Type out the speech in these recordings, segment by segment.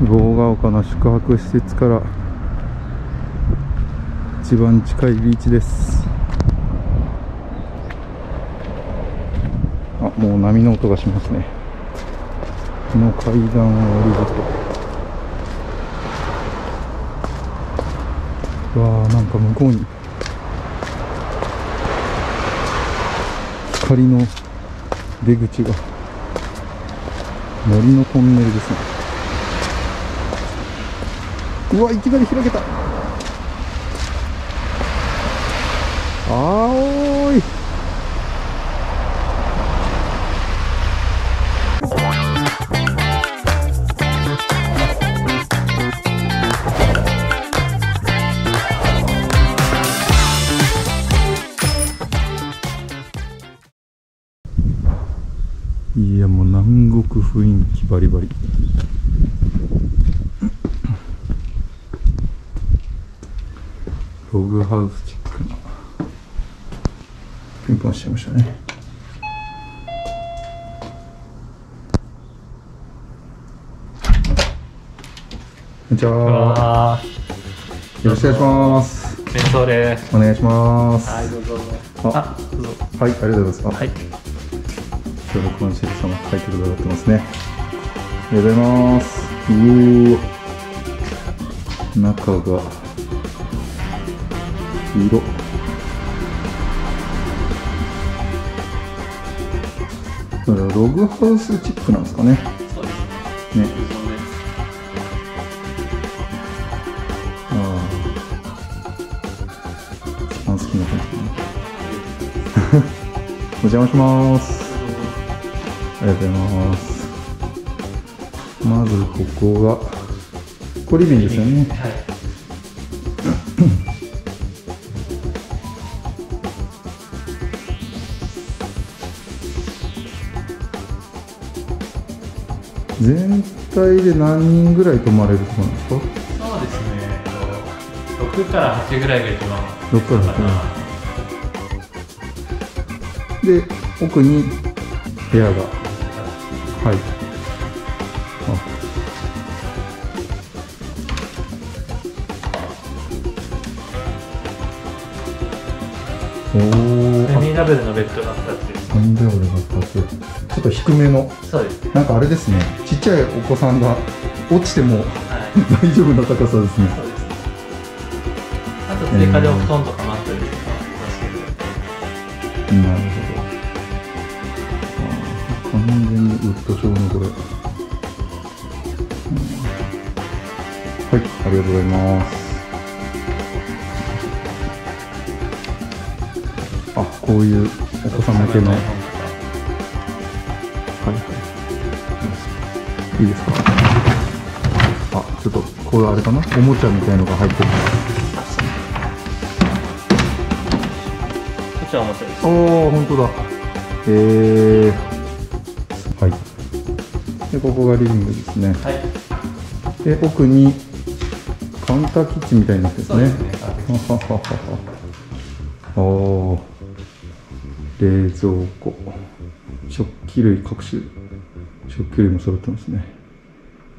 郷が丘の宿泊施設から一番近いビーチです。あもう波の音がしますね。この階段を降りると。うわーなんか向こうに光の出口が森のトンネルですね。うわいきなり開けた。あーい。いやもう南国雰囲気バリバリ。ログハウスチックなピンポンしちゃいましたねこんにちはあよろしくお願いしますー、弁当です。お願いしますはい、どうぞ。ああ、どうぞ。はい、ありがとうございます。あはい。今日のコンシェル様書いてくださってますね。ありがとうございます。うおー中が色。これはログハウスチックなんですかね。そうですね。ね。ああ。一番好きな感じね。お邪魔します。ありがとうございます。まずここが、これリビングですよね。はい。全体で何人ぐらい泊まれるところなんですか？そうですね。六から八ぐらいが一番。6からかな。8で、奥に部屋が。はい。あおー、セミダブルのベッドが二つなんだよ俺が2つ。ちょっと低めの、そうですね。なんかあれですね、ちっちゃいお子さんが落ちてもはい。大丈夫な高さですね。そうです。あと追加でお布団とかマットレスとか出してる。なるほど。完全にウッド調のこれ。うんはい、ありがとうございます。あ、こういうお子さん向けの。はいはい。いいですか？あ、ちょっと、これあれかな？おもちゃみたいのが入ってる。こっちは面白いです。ああ、本当だ。えー、はい。で、ここがリビングですね。はい。で、奥にカウンターキッチンみたいになってるんでそうですすね。ね。ははははは。ああ。冷蔵庫。食器類各種。食器類も揃ってますね。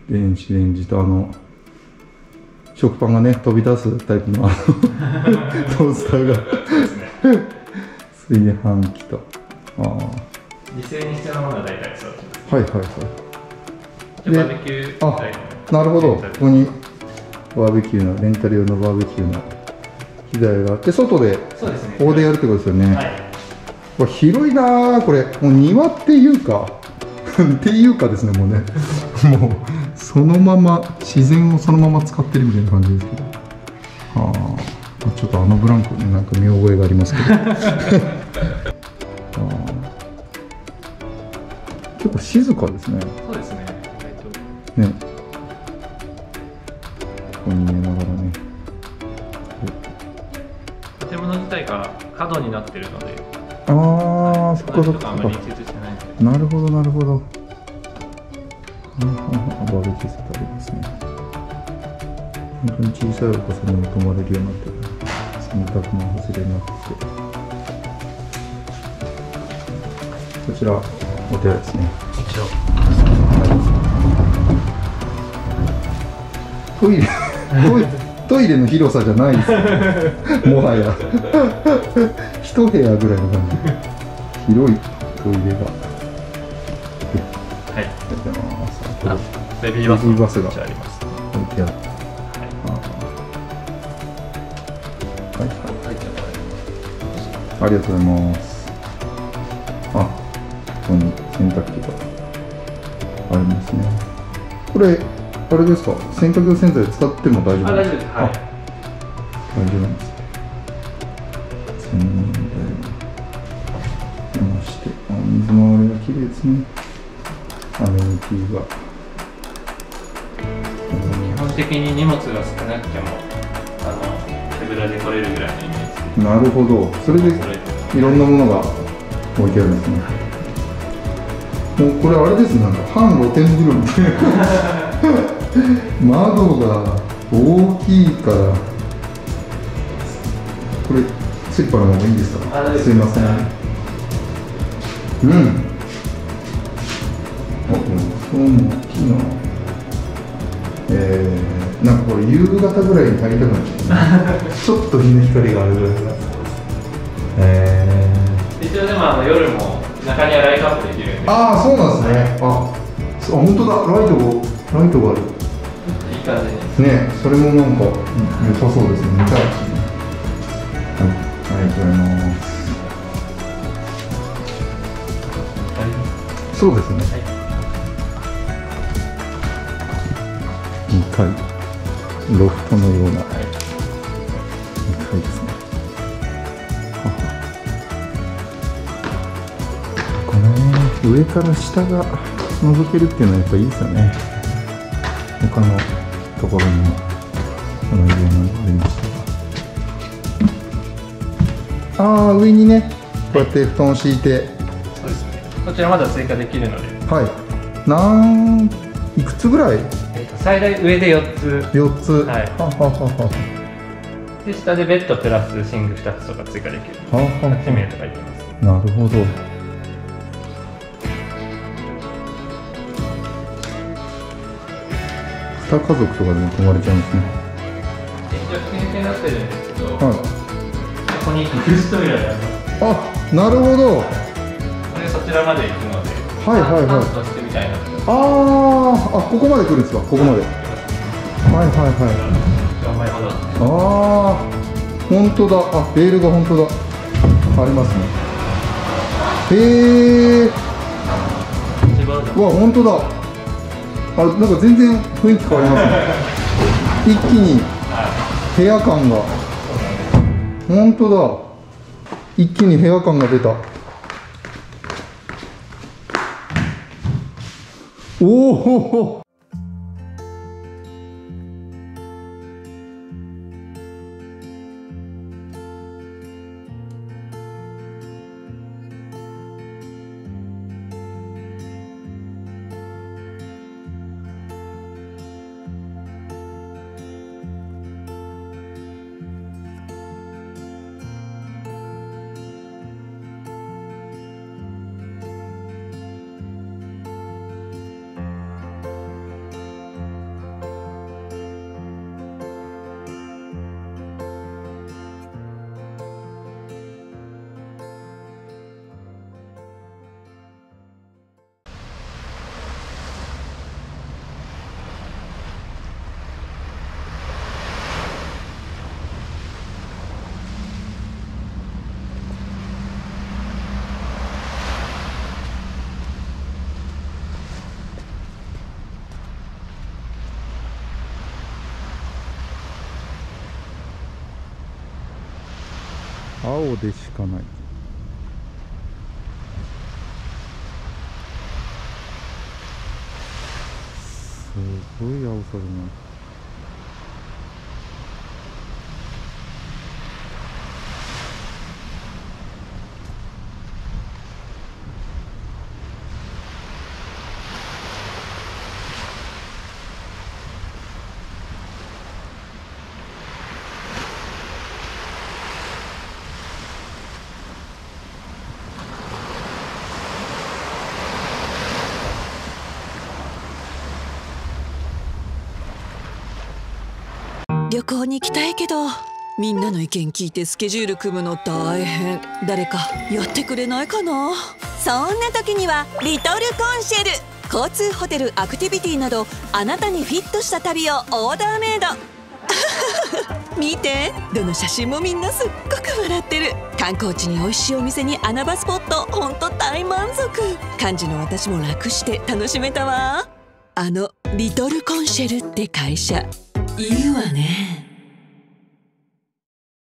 電子レンジとあの、食パンがね、飛び出すタイプのあの トースターが。炊飯器と。ああ。実際に必要なものは大体そうです。はいはいはい。でバーベキューあなるほど。ここにバーベキューの、レンタル用のバーベキューの機材があって、外でね。大でやるってことですよね。はい。これ広いなーこれ。もう庭っていうか、っていうかですね、もうね。もう、そのまま、自然をそのまま使ってるみたいな感じですけど。ああ、ちょっとあのブランコになんか見覚えがありますけど。結構静かですね。そうですね。ね。ここに寝ながらね。建物自体が角になってるので、ああ、そっかそっなるほど、なるほど。バーベキューセットありますね。本当に小さいお子さんにも泊まれるようになってる。洗濯も外れになってて。こちら、お手洗いですね。トイレトイレトイレの広さじゃないですもはや一部屋ぐらいの感じ広いトイレがはい。ありがとうございますあベビーバスがあります。置いてあるはい。はいはいありがとうございます。あ、ここに洗濯機がありますね。これ、あれですか？洗濯洗剤使っても大丈夫あ、大丈夫です。はい。あ大丈夫なんです。あ、水回りが綺麗ですね。アメニティが。基本的に荷物が少なくても、あの、手ぶらで来れるぐらいのイメージなるほど。それでいろんなものが置いてあるんですね。もうこれあれですね、なんか半露天風呂みたいな。窓が大きいから。これ、ついっぱの方がいいですか？すいません。うん。あ、そうもきいな。えー、なん。かこれ夕方ぐらいに入りたくなっちゃう。ちょっと日の光があるぐらいだ。えー。一応でもあの夜も中にはライトアップできるん。で、ああそうなん。ですねあそう本当だライトがライトがあるいい感じに。ねそれもなん。か良さそうですね見たいですねはいありがとうございますそうですね。2階ロフトのような。2階ですね。ははこのね上から下が覗けるっていうのはやっぱいいですよね。他のところにもこのような上に下がああ上にねこうやって布団を敷いて。こちらまだ追加できるので、はい。なんいくつぐらい？えっと最大上で4つ、4つ。はい。はははは。で下でベッドプラス寝具2つとか追加できる。はは8名とかいけます。なるほど。2家族とかでも泊まれちゃうんですね。一応吹き抜けになってるんですけど、はい。ここに隠し扉があります。あなるほどちらまで行くので、はいはいはい。パンとしてみたいなと。あーあここまで来るんですか？ここまで。はいはいはい。ああ本当だ。あレールが本当だ。ありますね。へえわ本当だ。あなんか全然雰囲気変わりますね。一気に部屋感が。本当だ。一気に部屋感が出たおお青でしかない。すごい青さだな旅行に行きたいけどみんなの意見聞いてスケジュール組むの大変。誰かやってくれないかな？そんな時にはリトルコンシェル。交通ホテルアクティビティなどあなたにフィットした旅をオーダーメイド。見て。どの写真もみんなすっごく笑ってる。観光地に美味しいお店に穴場スポット。ほんと大満足。幹事の私も楽して楽しめたわ。あのリトルコンシェルって会社いいわね